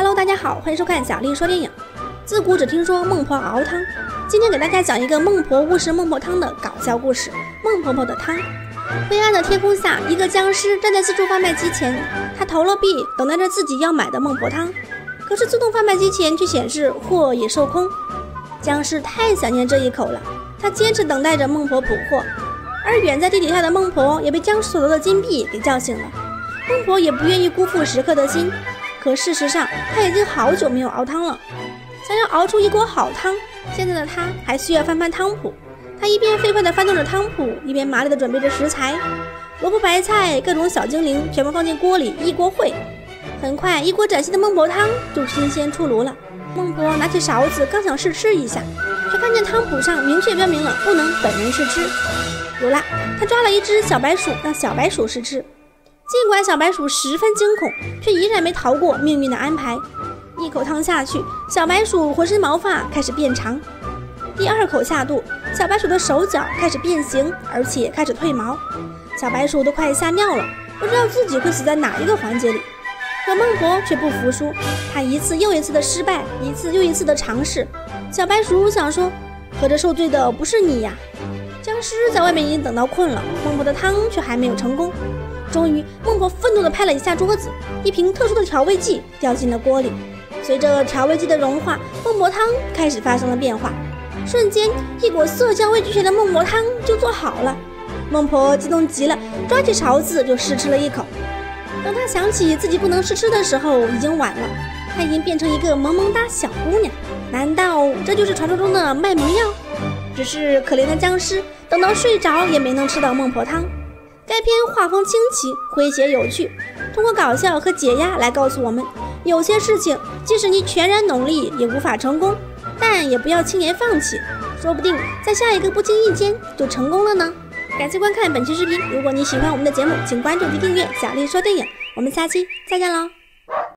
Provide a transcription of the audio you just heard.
Hello，大家好，欢迎收看小丽说电影。自古只听说孟婆熬汤，今天给大家讲一个孟婆误食孟婆汤的搞笑故事——孟婆婆的汤。灰暗的天空下，一个僵尸站在自助贩卖机前，他投了币，等待着自己要买的孟婆汤。可是自动贩卖机前却显示货已售空。僵尸太想念这一口了，他坚持等待着孟婆补货。而远在地底下的孟婆也被僵尸所得的金币给叫醒了。孟婆也不愿意辜负食客的心，可事实上他已经好久没有熬汤了。想要熬出一锅好汤，现在的他还需要翻翻汤谱。他一边飞快地翻动着汤谱，一边麻利地准备着食材：萝卜、白菜、各种小精灵，全部放进锅里一锅烩。很快，一锅崭新的孟婆汤就新鲜出炉了。孟婆拿起勺子，刚想试吃一下，却看见汤谱上明确标明了不能本人试吃。有了，他抓了一只小白鼠，让小白鼠试吃。尽管小白鼠十分惊恐，却依然没逃过命运的安排。一口汤下去，小白鼠浑身毛发开始变长。第二口下肚，小白鼠的手脚开始变形，而且开始褪毛。小白鼠都快吓尿了，不知道自己会死在哪一个环节里。可孟婆却不服输，她一次又一次的失败，一次又一次的尝试。小白鼠想说：“合着受罪的不是你呀？”僵尸在外面已经等到困了，孟婆的汤却还没有成功。终于，孟婆愤怒地拍了一下桌子，一瓶特殊的调味剂掉进了锅里。随着调味剂的融化，孟婆汤开始发生了变化。瞬间，一股色香味俱全的孟婆汤就做好了。孟婆激动极了，抓起勺子就试吃了一口。等她想起自己不能试吃的时候，已经晚了。她已经变成一个萌萌哒小姑娘。难道这就是传说中的卖萌药？只是可怜的僵尸，等到睡着也没能吃到孟婆汤。该片画风清奇，诙谐有趣，通过搞笑和解压来告诉我们，有些事情即使你全然努力也无法成功，但也不要轻言放弃，说不定在下一个不经意间就成功了呢。感谢观看本期视频，如果你喜欢我们的节目，请关注及订阅小丽说电影，我们下期再见喽。